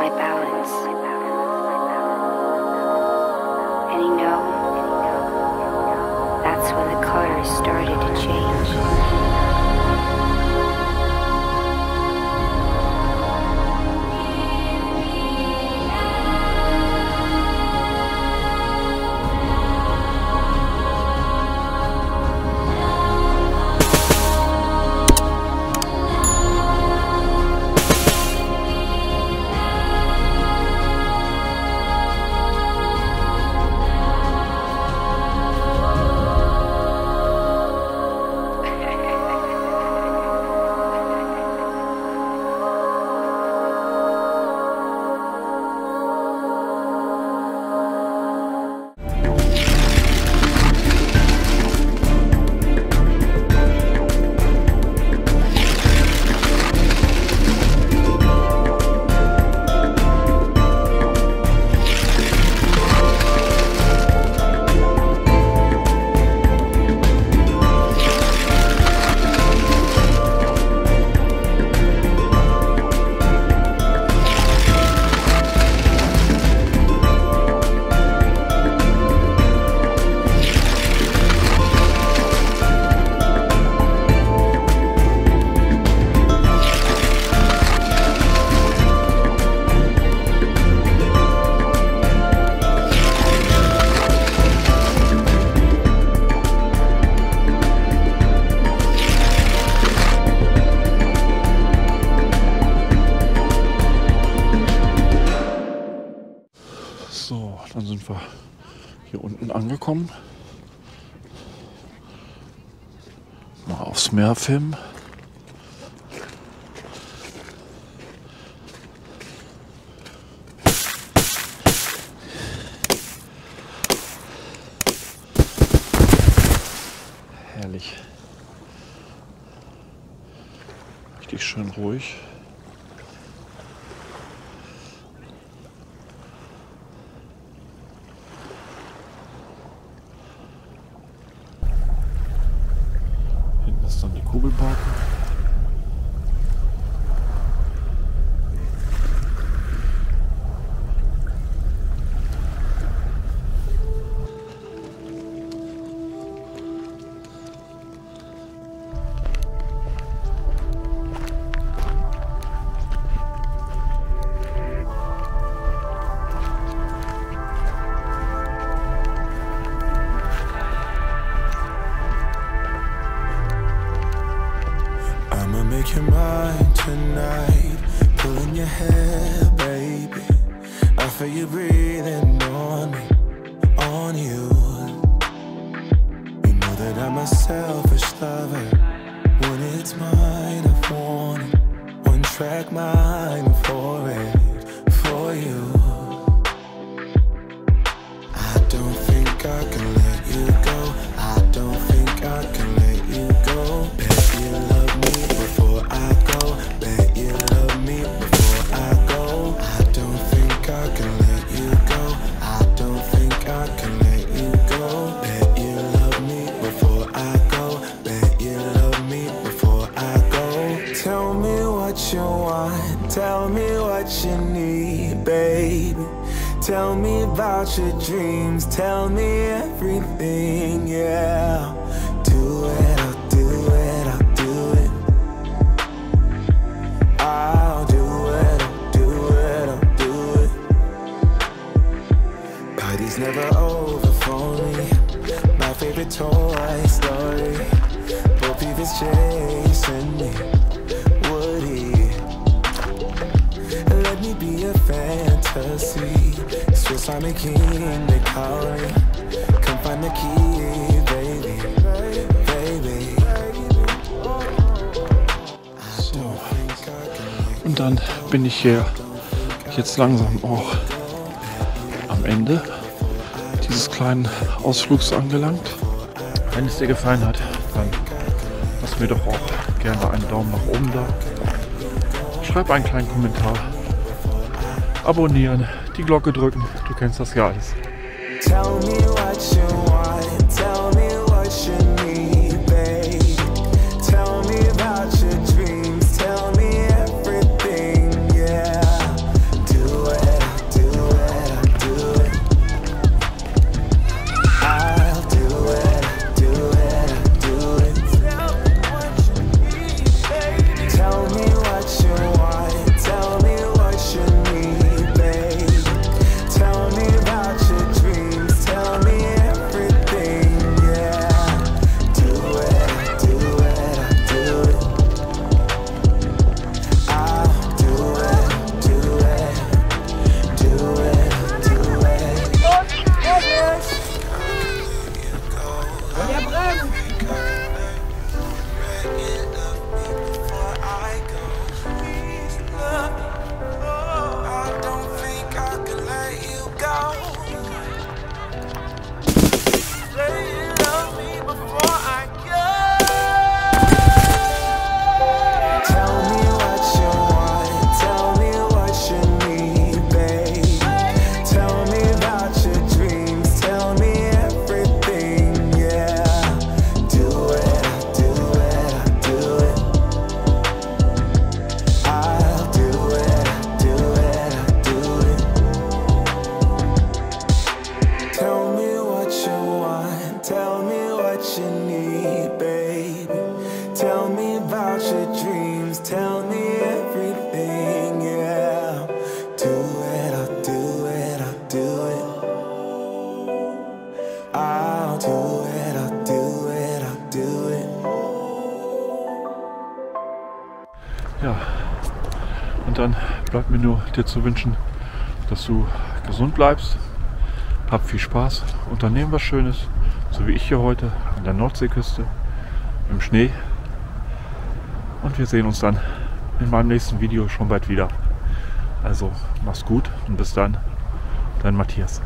my balance. And you know, that's when the colors started to change. Sind wir hier unten angekommen. Mal aufs Meer filmen. Herrlich. Richtig schön ruhig. Pulling your hair, baby. I feel you breathing on me, on you. You know that I'm a selfish lover. When it's mine, I want it. One track mind for it, for you. I don't think I can what you need, baby. Tell me about your dreams. Tell me everything, yeah. Do it, I'll do it, I'll do it. I'll do it, I'll do it, I'll do it. Party's never over for me. My favorite Toy Story. Bo Peep is chasing me. Be a fantasy. Swiss Army King, they call me. Come find the key, baby. Baby. Can Und dann bin ich hier jetzt langsam auch am Ende dieses kleinen Ausflugs angelangt. Wenn es dir gefallen hat, dann lass mir doch auch gerne einen Daumen nach oben da. Schreib einen kleinen Kommentar. Abonnieren, die Glocke drücken. Du kennst das ja alles. Dann bleibt mir nur dir zu wünschen, dass du gesund bleibst. Hab viel Spaß, unternehmen was Schönes, so wie ich hier heute an der Nordseeküste im Schnee. Und wir sehen uns dann in meinem nächsten Video schon bald wieder. Also mach's gut und bis dann, dein Matthias.